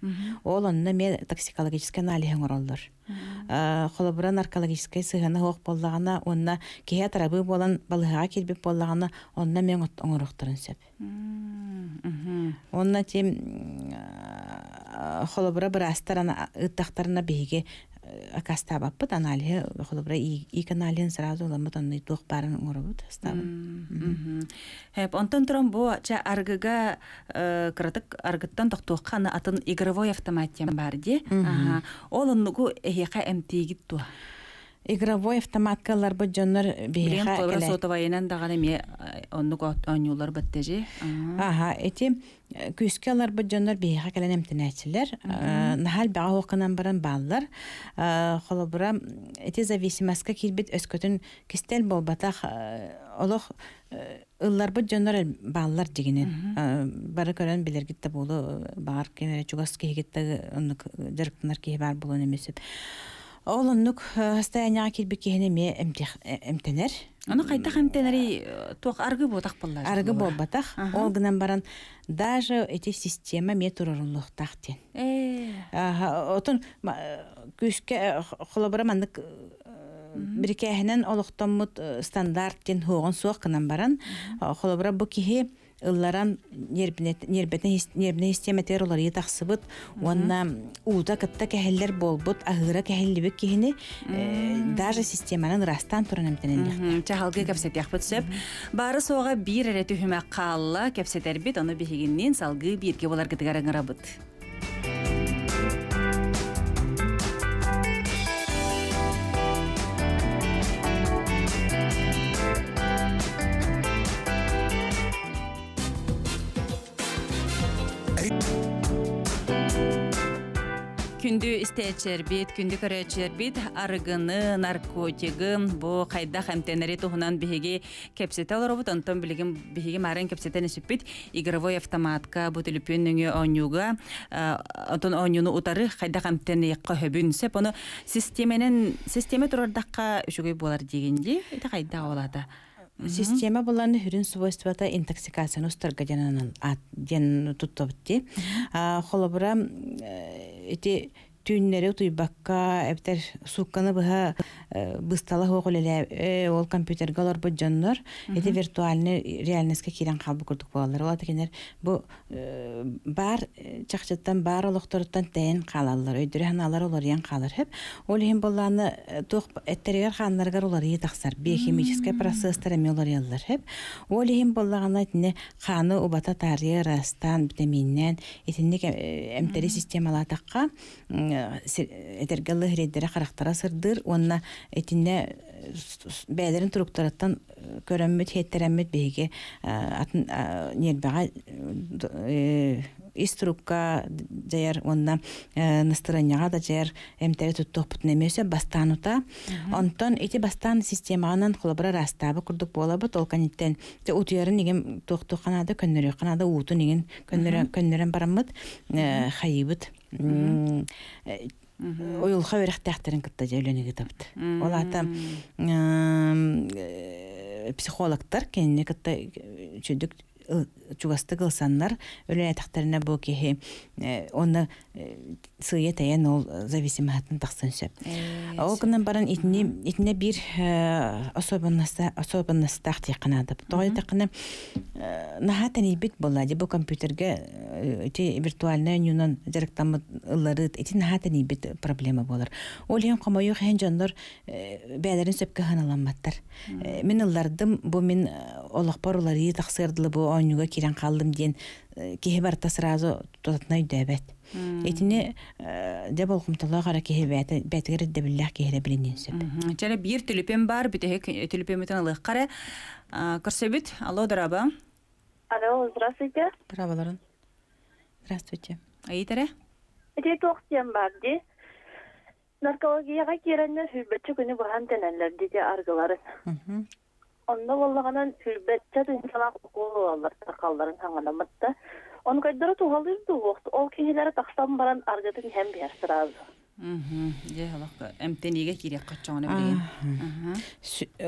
Ол онна ме токсикологический анализин оролдор. Холобура наркологический сыгана хоқ боллагана онна кеһе тарабы болан балыга кирбип боллагана онна мен оңорохторун сөп. Онна тем холобура бир астарана ыттактарына биге акастабаппыт анализи холобура ик анализин сразу ламыт онны туох барын астабын. Мгм. Хеп, онтон туран бу ча аргыга э, кырытык аргыттан аны атын игровой автоматиям бар ди. Ага. Ол оннугу эхиха эмтигит ту. Игровой автоматкалар бу жоннор Билен биха кобра келе. сотовайынан даганы ме оннук онюлар баттежи. Ага, эти күскелар бу жоннор биха келен эмтинәчләр. Нахал бага хокынан баран баллар. Холобура эти зависимостька килбит өскөтүн кистел болбатах олох ыллар бу жоннор баллар дигенен. Бары көрөн билергитте болу бар кемере чугас кегитте оннук жарыктанар кеге бар болу немесип. Ол оннук состояниега килбит кегене ме эмтенер. Аны кайда хамтенери туак аргы ботак боллар. Аргы болбатах, ол гынан баран даже эти система метурорулуктах тен. Э. Ага, отун күскә холобара мандык биркәһенен олохтоммут стандарт тен хуган суак гынан баран холобара бу киһи ылларан нербинет нербетне нербне система теролар ятаксыбыт уанна уута кытта кәһелләр болбут агыра кәһеллебек киһини даже системанын растан туран эмтенен Чахалгы кепсет яхпыт сөп. Бары соға бир әрі түхіме қалла кепсетер бит, оны бігігіннен салғы бирге болар гыдыгар Күндү истечер бит, күндү көрөчер бит, арыгыны, наркотигы, бу кайда хамтенери тухунан биһиги кепсете олоробут, онтон билигин биһиги марын кепсетен сүппит, игровой автоматка, бу телепөннүңү онюга, онтон онюну утары кайда хамтен якка хөбүн сеп, оны системенен, система турардакка үшүгөй болар дегенди, это кайда олада. Система буланы хүрүн свойствата интоксикацияны устарга жананан ат ден туттабытти. Холобура эти түйннери туйбакка эптер сукканы быха быстала хоголеле ол компьютерге олар бу жоннор эти виртуальный реальностька кирен калбы курдук болалар. Ола текенер бу э, бар э, чахчыттан бар олохторуттан тәйин қалалар, өйдірі ханалар оларыян қалар хеп. Ол ехин болланы тух эттерегер ханнаргар оларыйы тақсар. Биохимический процесстар эми олар яллар хеп. Ол ехин боллагана тине ханы убата тария растан витаминнен итинник эмтери системала таққа этергалы хреддері қарақтара сырдыр. Онна этинне бәлерин туруктараттан көрөммүт хеттереммит биһиги атын нербага иструкка жаяр онна настроенияга да жаяр эмтери туттуоппут немесе бастанута онтон ити бастан системаганан холобура растабы курдук буолабыт ол каниттен те утуярын иген туохту канада көннөрү канада уутун иген көннөрөн бараммыт хайыбыт. Ойулха верехтәхтерин кытта жөйлөнүгү табыт ол ата психологтар кенне кытта чүдүк чугасты кылсаннар өлө атактарына бу кихи оны сыя таян ол зависиматын тахсын сөп. Ол кынан баран итне итне бир особенността особенносттах теканады. Той теканы наха танибит бола ди бу компьютерге эти виртуальный юнан директам ыллары эти наха танибит проблема болар. Ол ен камайы хен жандар бәләрен сөпкә ханаламаттар. Мен ыллардым бу мен олакпар улары тахсырдылы бу ойнуга кирен калдым ден кихи барта сразу тотатна үдәбәт. Этине дә болкумтала гара кихи бәте бәтгәр дә билләх кихи билинен сөп. Чәле бир түлепем бар, бите түлепеметен алык кара. Көрсөбит, алло дараба. Алло, здравствуйте. Праваларын. Здравствуйте. Айтаре? Эти тоқтен бар ди. Наркологияға кереннер хүлбетчі күні бұған тәнәлер диде аргыларын. Онда боллағанан хүлбетчі дұнсалақ оқулы алар тақалларын хаңанамытта. Он кайдары туғалыр дуғықты. Ол кейлері тақстан баран аргатын хәм бияр сыразы. Же халак эмтениге кирек качаңына биле.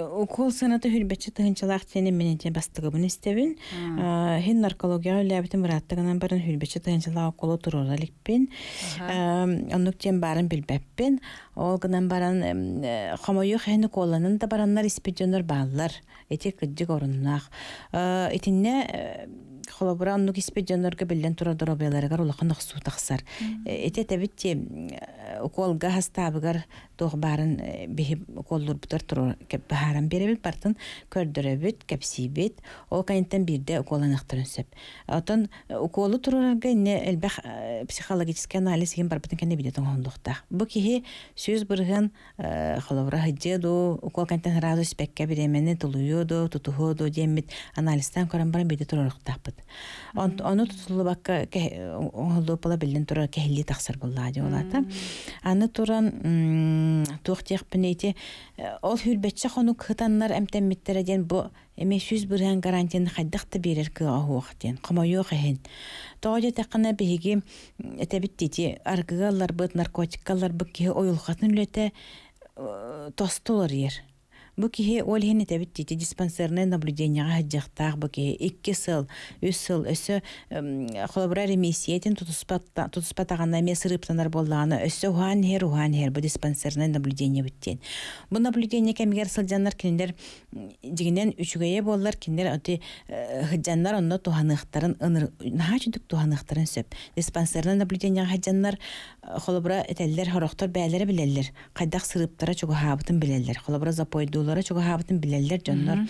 Укол санаты хүлбетчі тыгынчалақ тені мененте бастығы бұны істебін. Хин наркология үләбітін бұраттығынан барын хүлбетчі тыгынчалақ уколы тұрура ликпен. Оннуктен барын билбеппен. Ол гынан баран хамойы хәні коланын да бараннар испедионер баллар. Эти кыджик орыннақ. Этинне холобура оннук испедионерге билен тура доробияларыгар улахан суу тахсар. Эте табитти уколга хастабыгар туох барын бихи уколлур бутар туру кеп бахаран беребит бартын көрдөрөбүт кепсибит ол кайынтан бирде уколанактырын сөп. Отон уколу турурга не элбах психологический анализ ген барбытын кенде бидетон хондукта. Бу кихи сөз быргын холобура хаджеду укол кайынтан разу спекке биремени тулуйоду тутуходу демит анализтан көрөн баран биде туруруктаппыт. Оны тутулу бакка оңолу бала билен тура кехли буллади олата. Аны туран туохтиях пинейти ол хүрбетче хонук хытаннар эмтеммиттере ден бу эме сүз бүрген гарантияны хайдакта берер кы ахуах ден камайо хен. Тоожа тақына биһиги этебиттити аргыгаллар быт наркотикалар ки оюлхатын ер. Бу киһи ол хини табиттити диспансерное наблюдениега хаджахтаах бу икки сыл, үс сыл өсө холобра ремиссиятин тутуспатаганда эме сырыптанар боллаганы өсө ухан хер ухан хер бу диспансерное наблюдение биттен. Бу наблюдение кемигер сылжаннар киндер дигинен үчүгөйе боллар киндер оти хыджаннар онно туханыктарын ыныр наха чүдүк туханыктарын сөп. Диспансерное наблюдение хаджаннар холобра этеллер хорохтор бээлери билеллер. Кайдак сырыптара чугу хабытын билеллер. Холобра запойду олара чуга хабытын билеллер жоннор.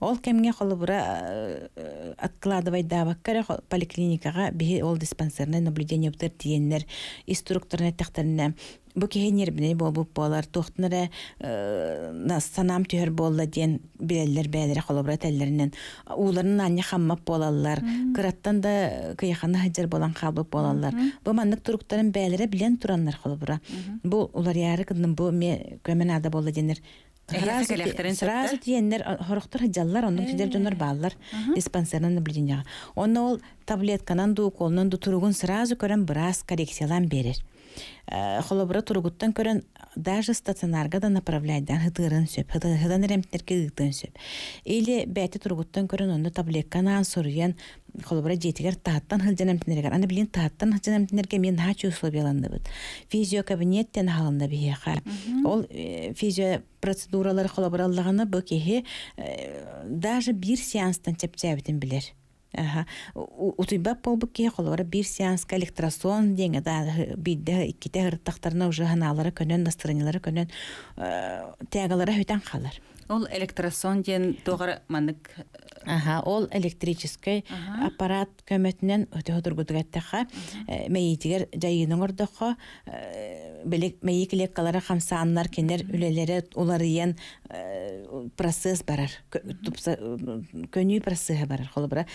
Ол кемге холобура откладывай даваккара поликлиникага бихи ол диспансерне наблюдение бутер диеннер инструкторне тахтарына бу кехенер бине бол бу болар тохтнара санам төһөр болла диен билеллер бәлере холобура теллеринен уларын анья хаммап болалар кыраттан да кыяхана хаҗар болан хабып болалар бу маннык туруктарын бәлере билен тураннар холобура. Бу улар яры кындын бу ме көмөнада болла денер Сразу тиеннер хорохтор жаллар онун тидер жонор баалар диспансернан наблюдениега. Онна ол таблетканан ду колунан ду туругун сразу көрөн брас коррекциялан берер. Холобура туругуттан көрөн даже стационарга да направляет дан хытырын сөп, хыдан ремтнерге гытын сөп. Или бәти туругуттан көрөн онда таблетканан соруян холобура жетигер тааттан хылжан эмтнерге. Аны билин тааттан хылжан эмтнерге мен хачу условияланды бит. Физио кабинеттен халында бияха. Ол физио процедуралар холобураллаганы бу кеһи даже бир сеанстан чепчәбитин билер. Аха. У- Утуйбап болбук ки холора бир сеанска электросон деңе да бидде икките хырттактарына уже ханалары көнөн настроениялары көнөн тягалары хөтен халар. Ол электросон ден тоғар манык Аха, ол электрический аппарат көмөтүнөн өтө hodurгутугаттаха мейитигер жайының ордохо белек мейи килеккалара хамсааннар кенер үлелери улар иен процесс барар Кө- тупса көнүү процессы барар холобра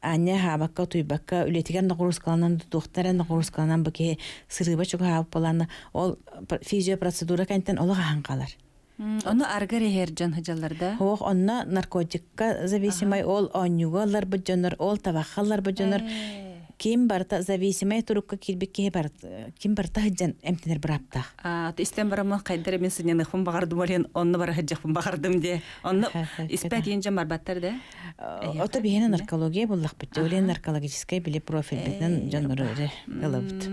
аня хабакка туйбакка үлетигер ногурускаланан тухтара ногурускаланан баки сырыба чуга хабып боланы ол физиопроцедура кантен олага ханкалар Оны аргар эхер жан хыжаларда. Хоох онна наркотикка зависимый ол онюгалар бөджөнөр, ол табахалар бөджөнөр. Ким барта зависимый турукка кирбик ке бар. Ким барта хыджан эмтенер браптах. А, истен барамы кайдыр мен синен хым багардым олен, онны бара хыжакпын багардым де. Онны ха, испәт енжен барбаттар да. Ота бихена наркология буллах бит. Олен наркологическая биле профиль битнен жанры галабыт.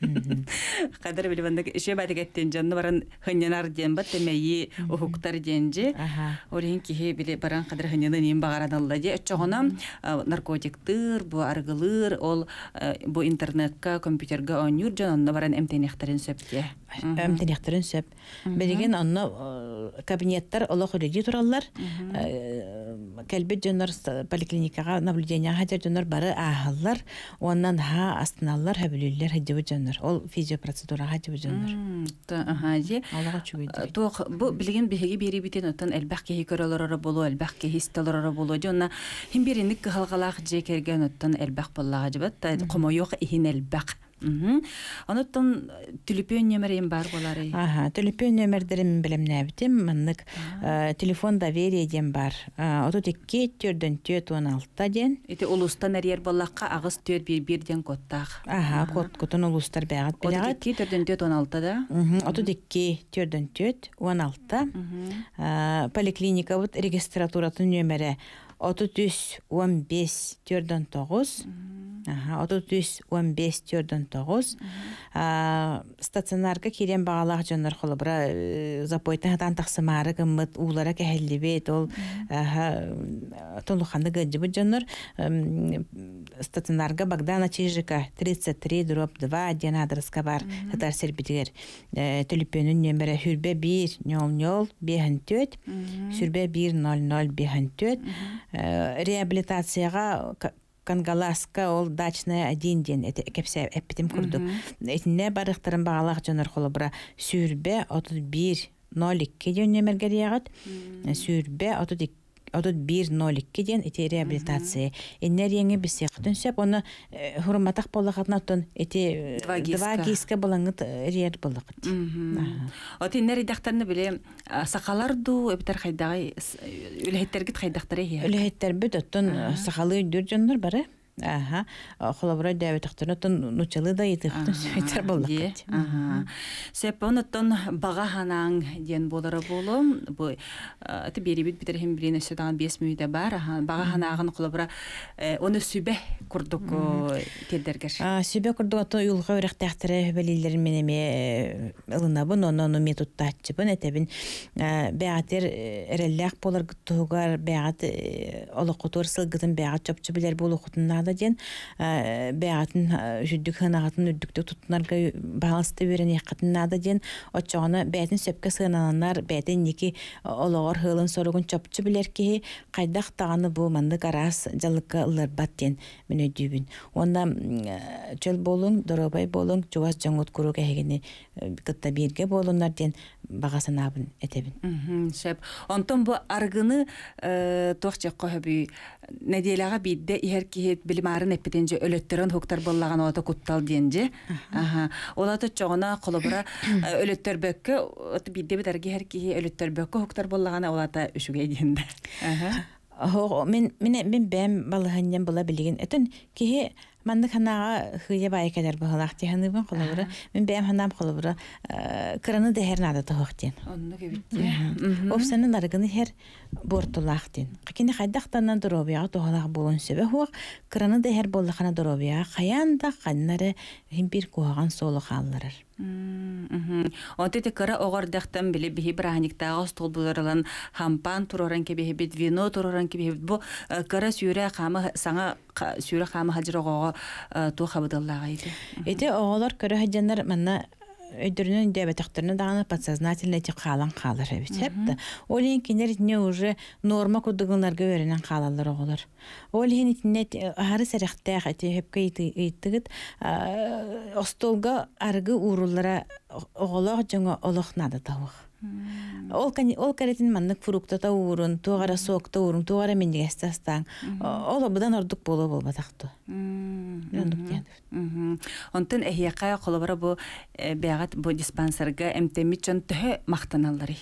Кадыр билбандык ише бадыгеттен жанны баран хынянар ден бат темейи ухуктар денже. Аха. Олен кихе биле баран кадыр хыняны нем багарадалла де. Чогона наркотиктыр, бу аргылыр, ол бу интернетка, компьютерга онюр жан онны баран эмтенехтерин сөпте. Эмтенехтерин сөп. Береген онно э, кабинеттар олох үреди тураллар. Кәлбет жонор поликлиникага наблюдение хәдер жонор бары ахаллар. Оннан ха астыналлар хөбүлүлләр хәдибе жонор. Ол физиопроцедура хәдибе жонор. Аха, же. Аллага чүгүйдү. Туох бу билген биһиги бири битен отан элбах кеһи көрөлөрө болу, элбах кеһи стелөрө болу. Жона хим биринник калгалах же керген оттан элбах боллага жибат. Та комойох ихин элбах. Онуттан түлүпөн немерем бар болары. Ага, телефон нөмердерин билем нәбитим, маннык э, телефон доверие ден бар. Э, Отут 2 төрдөн төт 16 ден. Ити улустан әрер боллаққа агыс төр бир бирден коттах. Ага, кот котон улустар бәгат Отут бәгат. икки төрдөн төт 16 да. Отут 2 төрдөн төт 16. Э, Поликлиника бут регистратуратын нөмере. Отут 15 төрдөн 9. Отут 15 төрдөн 9. А, стационарга кирен жоннор э, запойтан хатан тахсымары гыммыт уулара ол жоннор эм, стационарга Богдана Чижика 33 дроп 2 диэн адреска бар хатар сербитигер төлүпөнүн хүрбе 1 нол нол бехен төт. Сүрбе 1 нол нол бехен төт. Реабилитацияга ка- Кангаласка ол дачная один ден эти кепсе эппитим курдук. Этинне барыктарын багалак жонор холобра сүрбе 31 02 ден немергер ягат. Сүрбе 32 отут бир ноль икки ден эти реабилитация. Эннер еңе бисе сөп, оны хурматак болакатна тон эти Два два гиска болаңыт рер болакат. Оти инер идахтарны биле а, сакаларду эбитер хайдагы үлехеттергит хайдактары хе. Үлэхеттер бүт үдүр жоннор бары. Аха, холобра дәбет тахтын оттон нучалы да етихтен сөйтер болакат. Ага. Сеп оныттан бага ханаң ден болары болу. Бу аты бери бит битер хем билен сөдаган 5 мүйдә бар. Аха, бага ханагын кулыбра оны сүбе курдук тедергер. А, Сөбе курдук ото юлга үрәхтәхтәре белилер менеме ылынабын, оны оны методтачыбын, әтәбин бәгатер эрелләк болар гыттугар, бәгат олоқутур сылгытын бәгат чопчу билер болу хутуннада ден, бәгатын жүддік хынағатын үддікті тұтынарға бағалысты берен яқытыннада ден, отчоғаны бәтін сөпке сығынананар, бәтін неки олоғыр хылын соругун чопчу билер ки қайдақ тағаны бұл мандык арас жалыққа ылар бат ден мен м, чөл болуң, доробай болуң, жуас жаңут куру кәһегени кытта бирге болунар ден бағасын абын этебин. Сеп. Онтон бу аргыны тохча кохби неделяга бидде ихер кихет билимарын эппетенже өлөттөрөн хуктар боллаган ота куттал денже. Аха. Олата чогона колобра өлөттөр бөккө бидде бит арги хер кихи өлөттөр бөккө хуктар боллаган олата денде. Аха. Хо мен мен мен бәм балыханнан була билеген. Этен кихи мандык ханага хыя бай кадер бахалах тиханыбын колобра. Мен бәм ханам колобра краны дехер нада тохтен. Онны кебитте. Опсаны нарыгыны хер бортулахтин. Кини хайдахтанан доробия тохалах болон себе хуак краны дехер боллахана доробия хаянда каннары хим бир куаган солу халларар. Онты те кыра оғардақтан білі бігі бір аниктағы столбуларылан хампан туроран кебехебит, вино туроран кебехебит. Бу э, кыра сүйрі қамы, саңа сүйрі қамы хажыр оғаға ту қабыдаллаға еді. Эти оголор көрө хаджаннар манна өйдөрүнөн диабетактерны даганы подсознательно эти калан калыр эбит хепта. Олин кинер не уже норма кудугунларга өренен калалар оголор. Олин итне ары сарахтах эти хепке иттигит остолга аргы уруллара оголор жоңо олохнады тавык. Ол кани ол каретин маннык фруктата урун, тугара сокта урун, тугара миндигестастан. Ол обудан ордук боло болбатакту. Жондук диэн. Онтын эхияқа қолыбара бұ бәғат бұ диспансерға әмтемі чон түхі мақтаналары.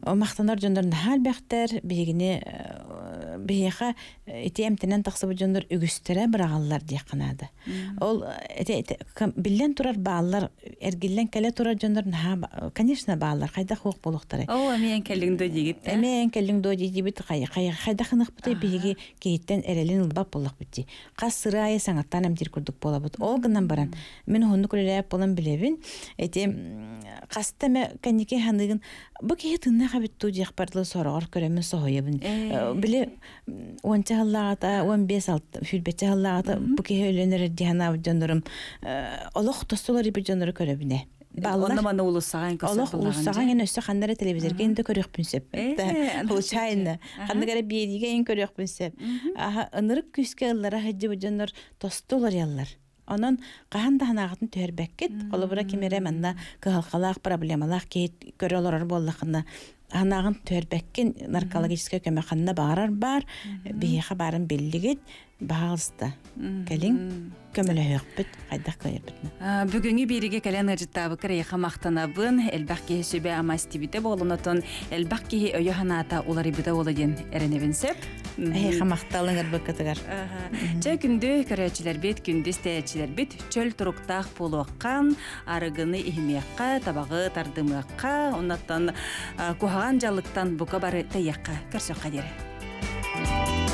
Мақтанар жондар нахал бәхтер бигини бияха итемтенен тақсы бу жондар үгүстере бирагаллар дияканады. Ол эте биллен турар баалар эргиллен келе турар жондар наха конечно баалар кайда хук болуктары. О, әмейен кәліңді дегіт. Эмен келлиң до ди бит кай кай кайда хынык бите биги кейттен эрелин улбап болак бити. Касырай саңаттан эмдир курдук бола бут. Ол гынан баран. Мен хонну күләп болан билебин. Эти кастаме канике ханыгын бу ке тынна хабит ту дияк барлы сорор көрөмүн соһоябын. Биле онча халлагата 15 алт хүлбече халлагата бу ке өлөнөр дияна жонорум. Олох тостолор иби жонор көрөбүнө. Онна мана улысаған Олох улуссаган ген өссө хандара телевизорге инде көрөкпүн сеп. Э, Получайны. Хандагара биедиге ин көрөкпүн сеп. Аха ынырык күскө ыллара хаҗы бужаннар тостолор яллар. Онон кахан да ханагатын төрбәккет, колобура кимере манна кыhalкалак проблемалак кейт көрөлөр боллакына ханагын төрбәккен наркологическая көмөкханна барар бар, бияха барын беллигет багылста. Келин көмөлө хөкпүт, кайдак көйөрбүт. Бүгінгі береге кәлен ыржыттабы кірейқа мақтанабын, әлбақ кеге сөбе әлбақ кеге өйі ханата олар ибіде оладен әрінебін сөп. Эйха макталыңар быкытыгар. Жа күнді көрәчілер бет, күнді стәячілер бет, чөл тұруқтақ полуаққан, арығыны ихмеққа, табағы тардымыққа, оннаттан кухаған жалықтан бұқа бары тәйяққа көрсөққа дері.